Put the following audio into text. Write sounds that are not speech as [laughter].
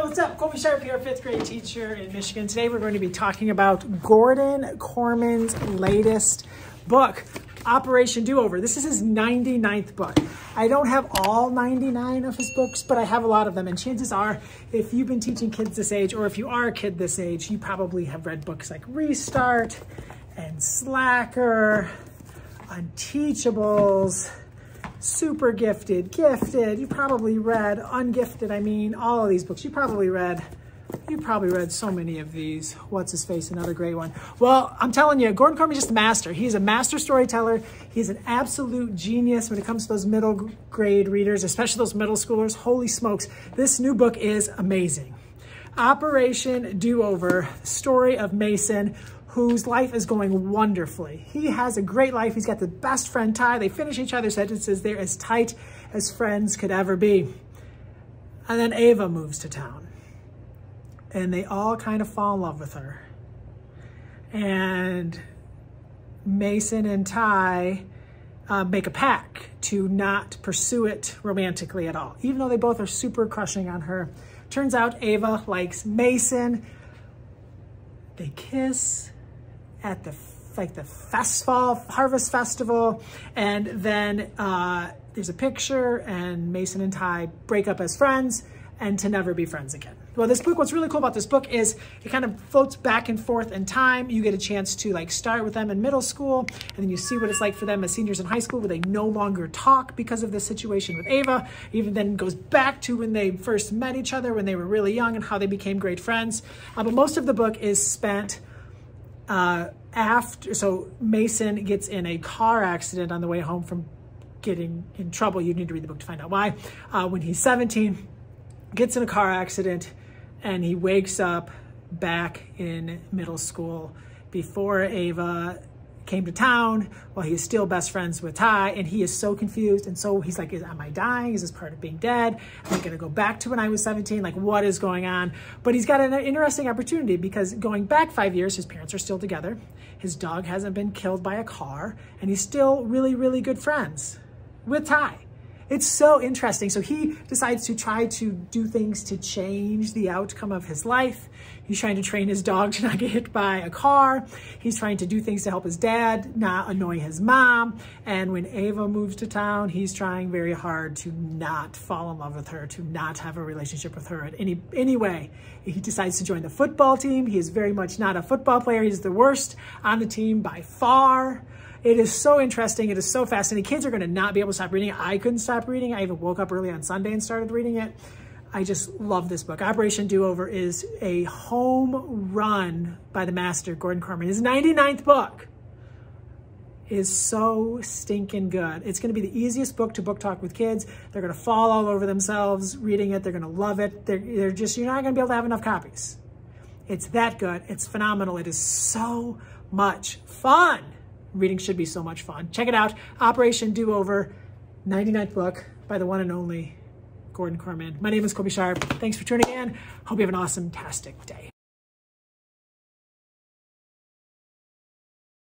Hi, what's up? Colby Sharp here, fifth grade teacher in Michigan. Today we're going to be talking about Gordon Korman's latest book, Operation Do-Over. This is his 99th book. I don't have all 99 of his books, but I have a lot of them. And chances are, if you've been teaching kids this age, or if you are a kid this age, you probably have read books like Restart and Slacker, Unteachables, super gifted, gifted. You probably read ungifted. I mean, all of these books. You probably read, you probably read so many of these. What's his face? Another great one. Well, I'm telling you, Gordon Korman is just a master. He's a master storyteller. He's an absolute genius when it comes to those middle grade readers, especially those middle schoolers. Holy smokes. This new book is amazing. Operation Do-Over, story of Mason, whose life is going wonderfully. He has a great life. He's got the best friend, Ty. They finish each other's sentences. They're as tight as friends could ever be. And then Ava moves to town. And they all kind of fall in love with her. And Mason and Ty uh, make a pact to not pursue it romantically at all, even though they both are super crushing on her. Turns out Ava likes Mason. They kiss at the like the festival, harvest festival, and then uh, there's a picture, and Mason and Ty break up as friends, and to never be friends again. Well, this book, what's really cool about this book is it kind of floats back and forth in time. You get a chance to like start with them in middle school, and then you see what it's like for them as seniors in high school where they no longer talk because of this situation with Ava. Even then goes back to when they first met each other when they were really young and how they became great friends. Uh, but most of the book is spent uh, after, so Mason gets in a car accident on the way home from getting in trouble. You need to read the book to find out why. Uh, when he's 17, gets in a car accident and he wakes up back in middle school before Ava came to town while he's still best friends with Ty and he is so confused and so he's like am I dying? Is this part of being dead? Am I gonna go back to when I was 17 like what is going on? But he's got an interesting opportunity because going back five years his parents are still together his dog hasn't been killed by a car and he's still really really good friends with Ty it's so interesting. So he decides to try to do things to change the outcome of his life. He's trying to train his dog [laughs] to not get hit by a car. He's trying to do things to help his dad not annoy his mom. And when Ava moves to town, he's trying very hard to not fall in love with her, to not have a relationship with her in any, any way. He decides to join the football team. He is very much not a football player. He's the worst on the team by far. It is so interesting. It is so fascinating. Kids are going to not be able to stop reading it. I couldn't stop reading. I even woke up early on Sunday and started reading it. I just love this book. Operation Do-Over is a home run by the master, Gordon Korman. His 99th book is so stinking good. It's going to be the easiest book to book talk with kids. They're going to fall all over themselves reading it. They're going to love it. They're, they're just, you're not going to be able to have enough copies. It's that good. It's phenomenal. It is so much fun. Reading should be so much fun. Check it out. Operation Do-Over, 99th book by the one and only Gordon Korman. My name is Colby Sharp. Thanks for tuning in. Hope you have an awesome, tastic day.